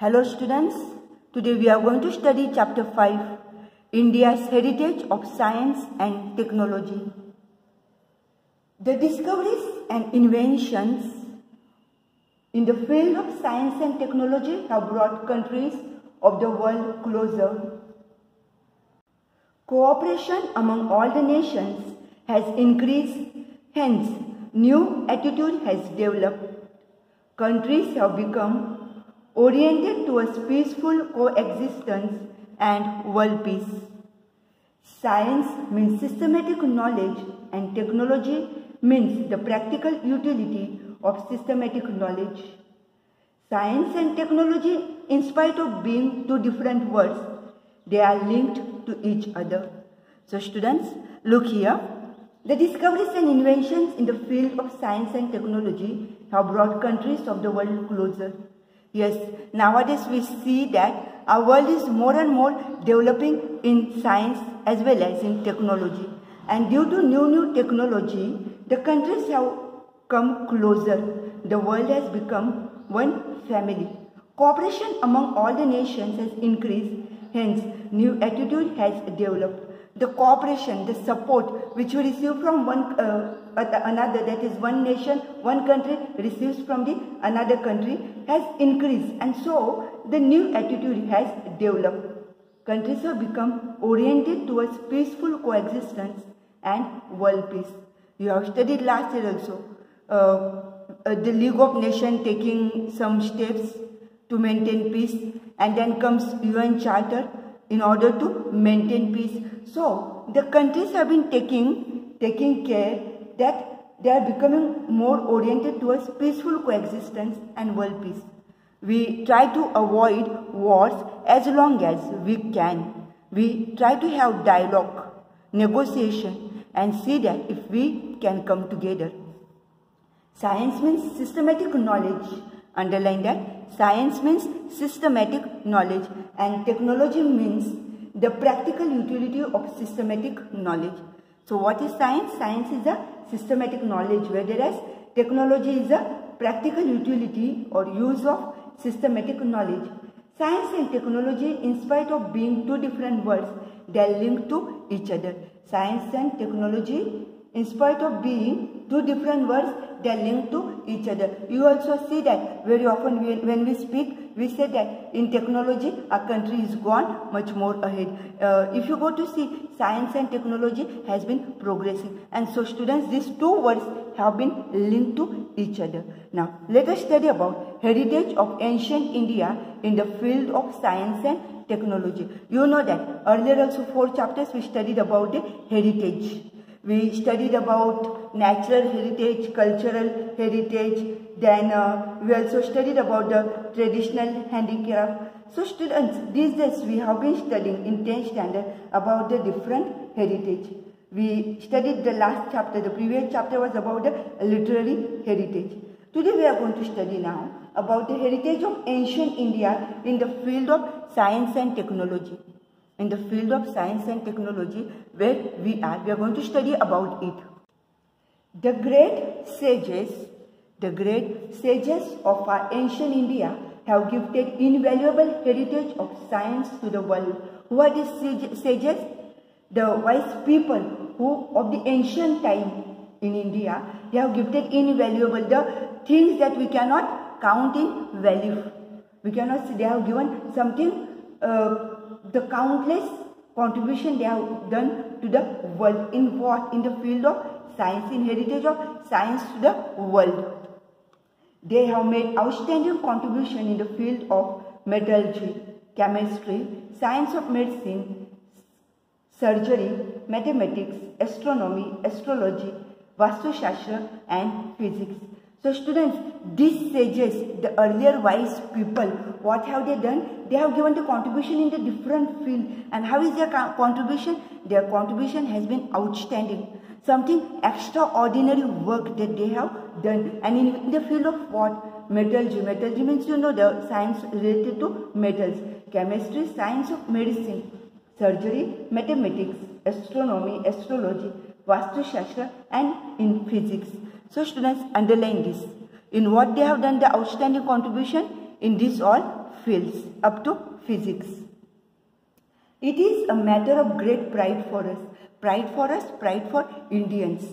Hello students, today we are going to study chapter 5, India's Heritage of Science and Technology. The discoveries and inventions in the field of science and technology have brought countries of the world closer. Cooperation among all the nations has increased, hence new attitude has developed. Countries have become oriented towards peaceful coexistence and world peace. Science means systematic knowledge and technology means the practical utility of systematic knowledge. Science and technology, in spite of being two different words, they are linked to each other. So students, look here. The discoveries and inventions in the field of science and technology have brought countries of the world closer. Yes, nowadays we see that our world is more and more developing in science as well as in technology. And due to new new technology, the countries have come closer. The world has become one family. Cooperation among all the nations has increased. Hence, new attitude has developed the cooperation, the support which we receive from one uh, another, that is one nation, one country receives from the another country has increased and so the new attitude has developed. Countries have become oriented towards peaceful coexistence and world peace. You have studied last year also. Uh, uh, the League of Nations taking some steps to maintain peace and then comes UN Charter in order to maintain peace. So the countries have been taking, taking care that they are becoming more oriented towards peaceful coexistence and world peace. We try to avoid wars as long as we can. We try to have dialogue, negotiation and see that if we can come together. Science means systematic knowledge. Underline that Science means systematic knowledge and technology means the practical utility of systematic knowledge. So what is science? Science is a systematic knowledge whereas technology is a practical utility or use of systematic knowledge. Science and technology in spite of being two different words, they are linked to each other. Science and technology in spite of being two different words, they are linked to each other. You also see that very often when we speak, we say that in technology, our country is gone much more ahead. Uh, if you go to see, science and technology has been progressing. And so students, these two words have been linked to each other. Now, let us study about heritage of ancient India in the field of science and technology. You know that earlier also four chapters we studied about the heritage. We studied about natural heritage, cultural heritage, then uh, we also studied about the traditional handicraft. So students, these days we have been studying in 10th standard about the different heritage. We studied the last chapter, the previous chapter was about the literary heritage. Today we are going to study now about the heritage of ancient India in the field of science and technology in the field of science and technology where we are. We are going to study about it. The great sages, the great sages of our ancient India have gifted invaluable heritage of science to the world. Who are these sages? The wise people who of the ancient time in India, they have gifted invaluable, the things that we cannot count in value. We cannot see, they have given something uh, the countless contribution they have done to the world in what? In the field of science, in heritage of science to the world. They have made outstanding contribution in the field of metallurgy, chemistry, science of medicine, surgery, mathematics, astronomy, astrology, Vastu Shastra and physics. So students, these sages, the earlier wise people, what have they done? They have given the contribution in the different field. And how is their contribution? Their contribution has been outstanding. Something extraordinary work that they have done. And in the field of what? Metallurgy. Metallurgy means you know the science related to metals. Chemistry, science of medicine. Surgery, mathematics, astronomy, astrology, Vastu Shastra and in physics. So students underline this. In what they have done the outstanding contribution? in these all fields up to physics. It is a matter of great pride for us. Pride for us, pride for Indians.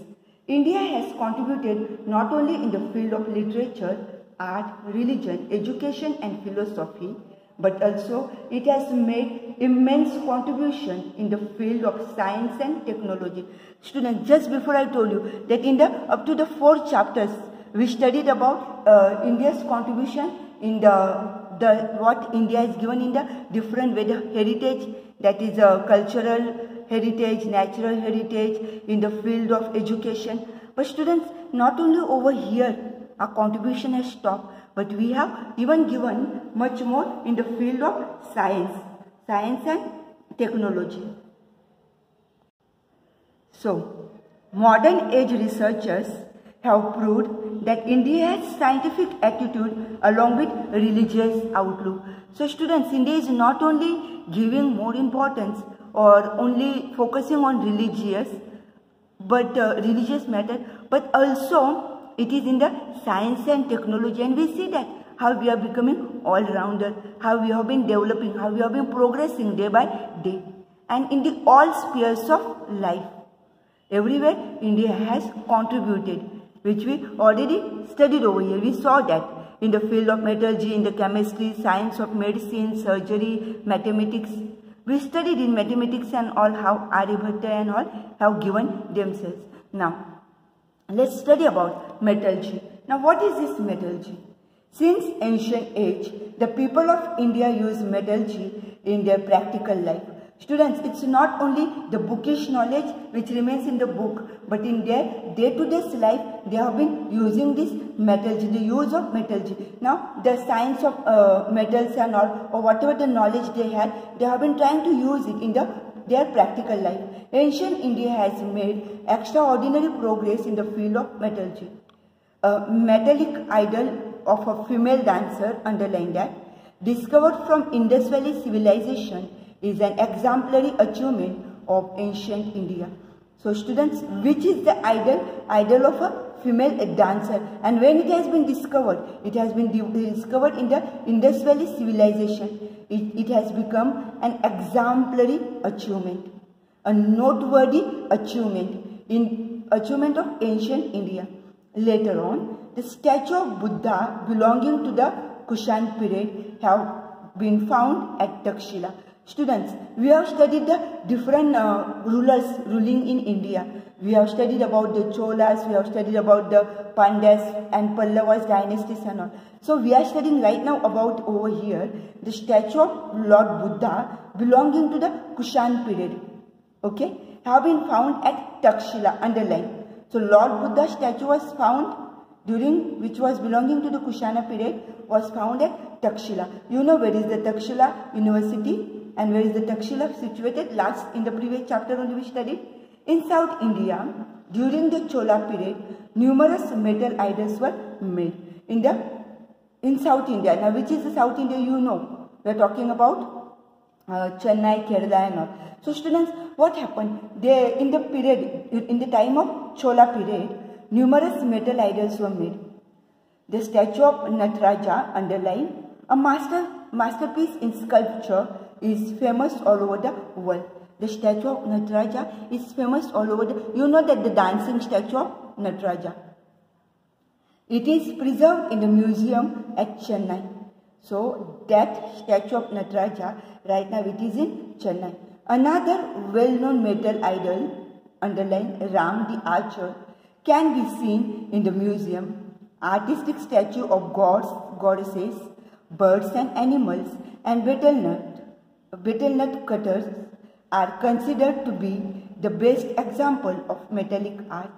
India has contributed not only in the field of literature, art, religion, education and philosophy, but also it has made immense contribution in the field of science and technology. Students, just before I told you that in the up to the four chapters, we studied about uh, India's contribution in the the what India is given in the different heritage that is uh, cultural heritage, natural heritage in the field of education. But students, not only over here, our contribution has stopped, but we have even given much more in the field of science, science and technology. So, modern age researchers have proved that India has scientific attitude along with religious outlook. So students, India is not only giving more importance or only focusing on religious, but uh, religious matter, but also it is in the science and technology and we see that how we are becoming all-rounder, how we have been developing, how we have been progressing day by day and in the all spheres of life. Everywhere India has contributed which we already studied over here. We saw that in the field of metallurgy, in the chemistry, science of medicine, surgery, mathematics. We studied in mathematics and all how Aryabhatta and all have given themselves. Now, Let's study about metallurgy. Now what is this metallurgy? Since ancient age, the people of India use metallurgy in their practical life. Students, it's not only the bookish knowledge which remains in the book, but in their day-to-day -day life, they have been using this metallurgy, the use of metallurgy. Now, the science of uh, metals and all, or whatever the knowledge they had, they have been trying to use it in the their practical life. Ancient India has made extraordinary progress in the field of metallurgy. A metallic idol of a female dancer, underline that, discovered from Indus Valley civilization is an exemplary achievement of ancient India. So students, which is the idol? Idol of a female dancer and when it has been discovered, it has been discovered in the Indus Valley civilization. It, it has become an exemplary achievement, a noteworthy achievement in achievement of ancient India. Later on, the statue of Buddha belonging to the Kushan period have been found at Takshila. Students, we have studied the different uh, rulers ruling in India. We have studied about the Cholas, we have studied about the Pandyas and Pallavas dynasties and all. So we are studying right now about over here the statue of Lord Buddha belonging to the Kushan period. Okay, have been found at Takshila, underline. So Lord Buddha statue was found during which was belonging to the Kushana period was found at Takshila. You know where is the Takshila University? And where is the Takshila situated? Last in the previous chapter only we studied. In South India, during the Chola period, numerous metal idols were made. In the in South India, now which is the South India you know? We are talking about uh, Chennai, Kerala and all. So students, what happened? They, in the period, in the time of Chola period, numerous metal idols were made. The statue of Nataraja, underline, a master masterpiece in sculpture is famous all over the world. The statue of Nataraja is famous all over the, you know that the dancing statue of Nataraja. It is preserved in the museum at Chennai. So that statue of Nataraja right now it is in Chennai. Another well-known metal idol, underlined Ram the Archer, can be seen in the museum. Artistic statue of gods, goddesses, birds and animals and betel nut cutters are considered to be the best example of metallic art.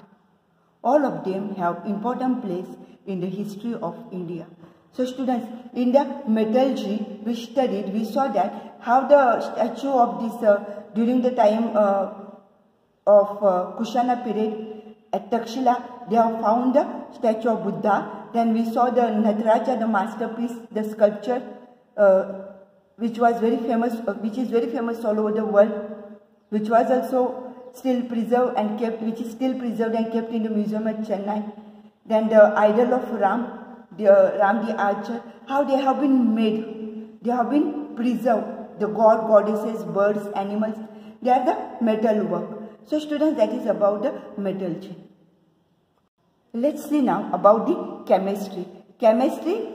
All of them have important place in the history of India. So students, in the metallurgy we studied, we saw that how the statue of this uh, during the time uh, of uh, Kushana period at Takshila, they have found the statue of Buddha. Then we saw the Nataraja, the masterpiece, the sculpture uh, which was very famous, uh, which is very famous all over the world, which was also still preserved and kept, which is still preserved and kept in the museum at Chennai. Then the idol of Ram, the archer, how they have been made. They have been preserved. The god, goddesses, birds, animals, they are the metal work. So students, that is about the metallurgy. Let's see now about the chemistry. Chemistry,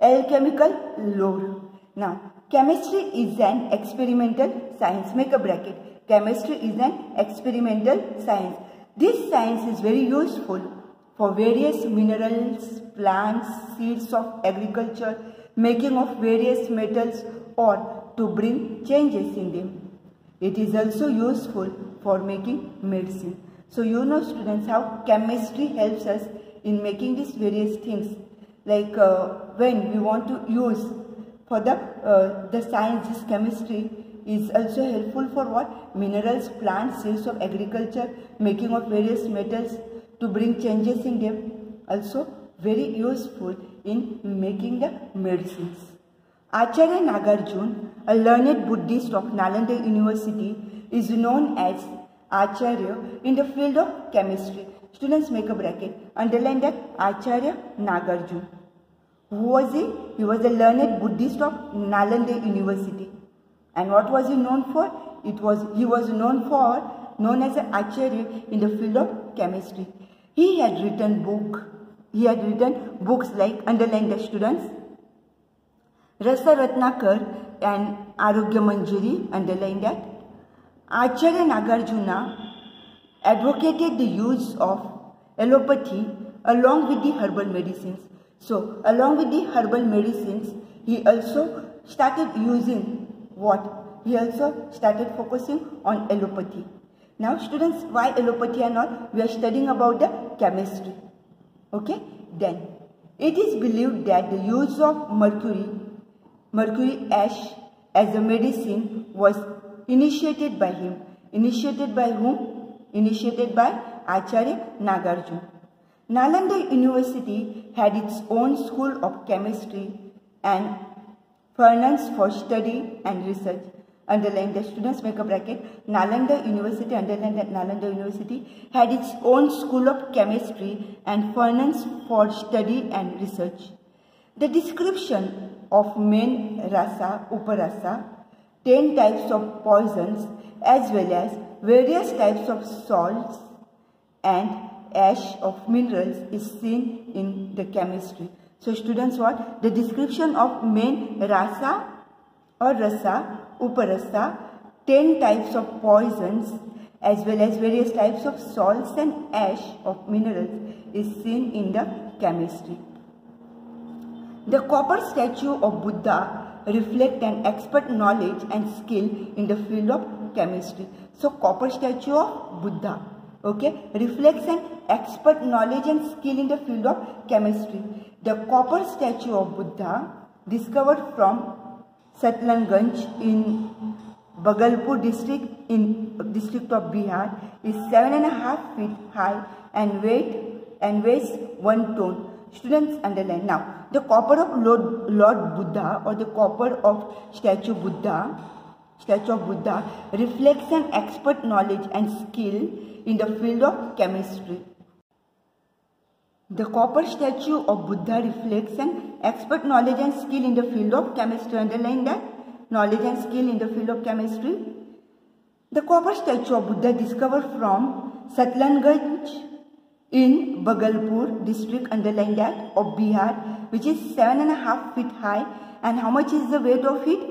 alchemical lore. Now, chemistry is an experimental science. Make a bracket. Chemistry is an experimental science. This science is very useful for various minerals, plants, seeds of agriculture, making of various metals or to bring changes in them. It is also useful for making medicine. So you know students how chemistry helps us in making these various things. Like uh, when we want to use for the, uh, the science, this chemistry is also helpful for what? Minerals, plants, seeds of agriculture, making of various metals, to bring changes in them also very useful in making the medicines. Acharya Nagarjun, a learned Buddhist of Nalanda University, is known as Acharya in the field of chemistry. Students make a bracket. Underline that Acharya Nagarjun. Who was he? He was a learned Buddhist of Nalanda University. And what was he known for? It was he was known for known as an Acharya in the field of chemistry. He had written book. He had written books like underline the students. Rasa Ratnakar and Arogya Manjari, underline that. Acharya Nagarjuna advocated the use of allopathy along with the herbal medicines. So, along with the herbal medicines, he also started using what? He also started focusing on allopathy. Now students, why allopathy and all? We are studying about the chemistry. Okay? Then, it is believed that the use of mercury, mercury ash as a medicine was initiated by him. Initiated by whom? Initiated by Acharya Nagarjuna. Nalanda University had its own school of chemistry and furnace for study and research underline the students make a bracket. Nalanda University, underline that Nalanda University had its own school of chemistry and furnace for study and research. The description of main rasa, uparasa, 10 types of poisons as well as various types of salts and ash of minerals is seen in the chemistry. So students what? The description of main rasa or rasa uparasa, 10 types of poisons as well as various types of salts and ash of minerals is seen in the chemistry. The copper statue of Buddha reflect an expert knowledge and skill in the field of chemistry. So copper statue of Buddha okay reflects an expert knowledge and skill in the field of chemistry. The copper statue of Buddha discovered from Sultanganj in Bhagalpur district in district of Bihar is seven and a half feet high and weight and weighs one ton. Students underline now the copper of Lord, Lord Buddha or the copper of statue Buddha statue of Buddha reflects an expert knowledge and skill in the field of chemistry. The copper statue of Buddha reflects an expert knowledge and skill in the field of chemistry. Underline that. Knowledge and skill in the field of chemistry. The copper statue of Buddha discovered from Sultanganj in Bhagalpur district, underline that, of Bihar, which is seven and a half feet high. And how much is the weight of it?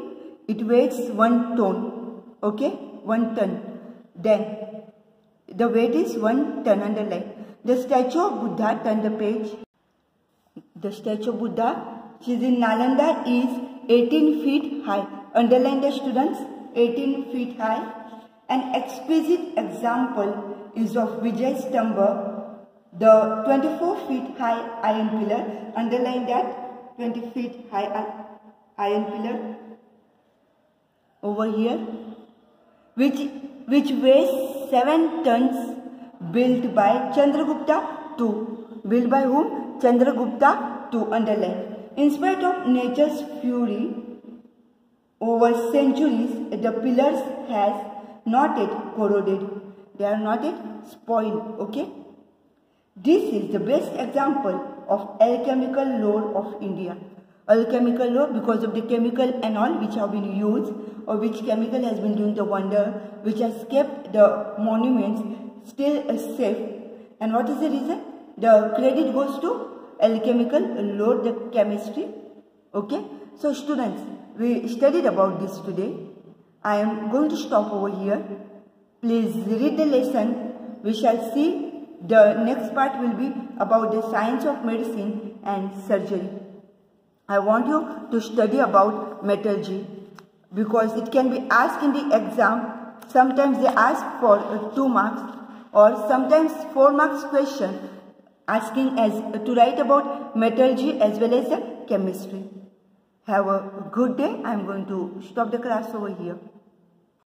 It weighs one ton. Okay? One ton. Then, the weight is one ton, underline. The statue of Buddha, turn the page. The statue of Buddha, which is in Nalanda, is 18 feet high. Underline the students, 18 feet high. An exquisite example is of Vijay Stambha, the 24 feet high iron pillar. Underline that, 20 feet high iron pillar. Over here, which, which weighs 7 tons built by Chandragupta II. Built by whom? Chandragupta II. Underline. In spite of nature's fury, over centuries, the pillars has not yet corroded. They are not yet spoiled. Okay. This is the best example of alchemical lore of India. Alchemical lore because of the chemical and all which have been used or which chemical has been doing the wonder, which has kept the monuments still safe. And what is the reason? The credit goes to alchemical lore, the chemistry. Okay. So students, we studied about this today. I am going to stop over here. Please read the lesson. We shall see the next part will be about the science of medicine and surgery. I want you to study about metallurgy because it can be asked in the exam. Sometimes they ask for uh, 2 marks or sometimes 4 marks question asking as to write about metallurgy as well as the chemistry. Have a good day. I am going to stop the class over here.